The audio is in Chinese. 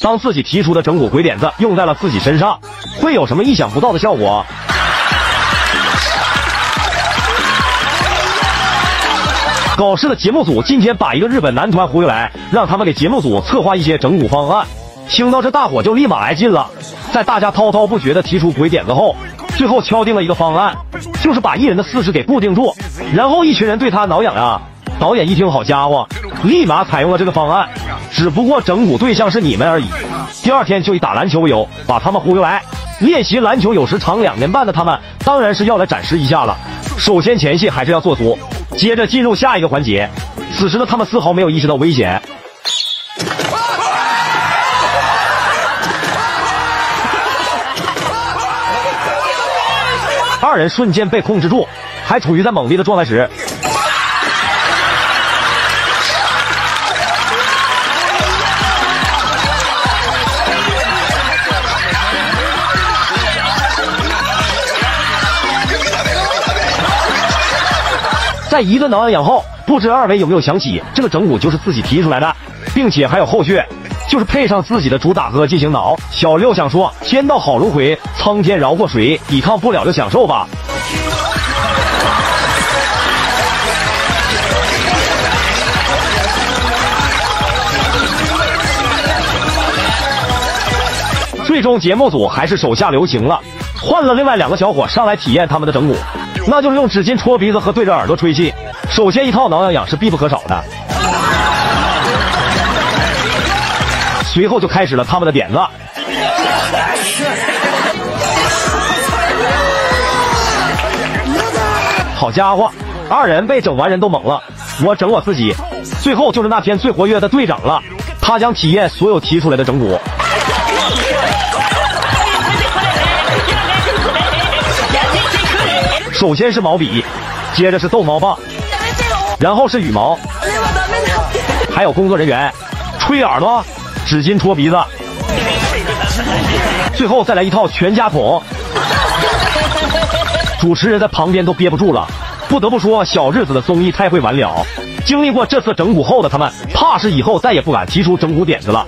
当自己提出的整蛊鬼点子用在了自己身上，会有什么意想不到的效果？搞事的节目组今天把一个日本男团忽悠来，让他们给节目组策划一些整蛊方案。听到这，大伙就立马来劲了。在大家滔滔不绝的提出鬼点子后，最后敲定了一个方案，就是把艺人的四肢给固定住，然后一群人对他挠痒痒。导演一听，好家伙，立马采用了这个方案。只不过整蛊对象是你们而已。第二天就以打篮球为由，把他们忽悠来练习篮球。有时长两年半的他们，当然是要来展示一下了。首先前戏还是要做足，接着进入下一个环节。此时的他们丝毫没有意识到危险。二人瞬间被控制住，还处于在猛力的状态时，在一顿挠痒痒后，不知二位有没有想起这个整蛊就是自己提出来的，并且还有后续，就是配上自己的主打歌进行挠。小六想说：天道好轮回，苍天饶过谁？抵抗不了就享受吧。最终节目组还是手下留情了，换了另外两个小伙上来体验他们的整蛊。那就是用纸巾戳鼻子和对着耳朵吹气。首先一套挠痒痒是必不可少的，随后就开始了他们的点子。好家伙，二人被整完人都懵了，我整我自己。最后就是那天最活跃的队长了，他将体验所有提出来的整蛊。首先是毛笔，接着是逗猫棒，然后是羽毛，还有工作人员吹耳朵、纸巾戳鼻子，最后再来一套全家桶。主持人在旁边都憋不住了，不得不说小日子的综艺太会玩了。经历过这次整蛊后的他们，怕是以后再也不敢提出整蛊点子了。